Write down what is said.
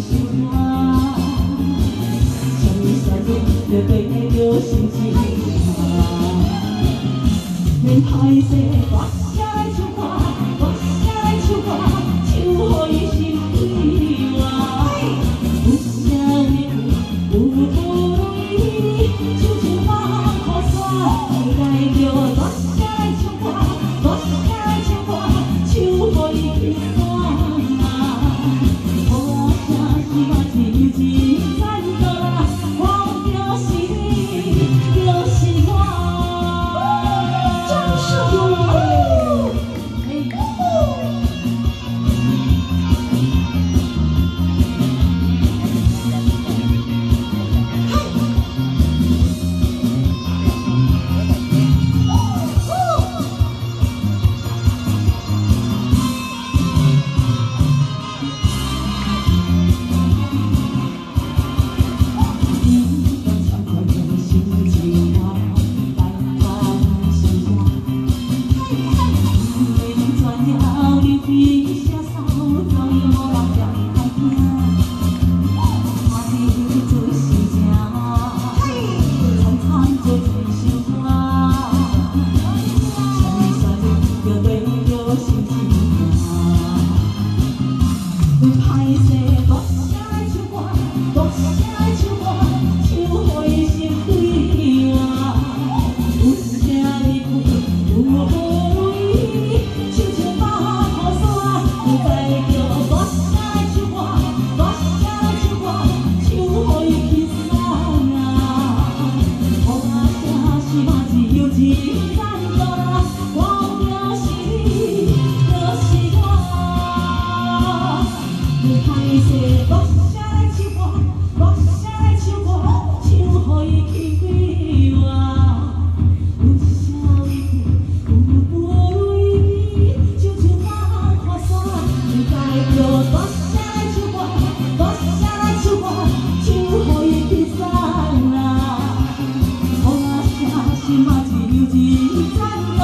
心情啊，像你昨过的白心情啊，免太细话。Oh, Thank you.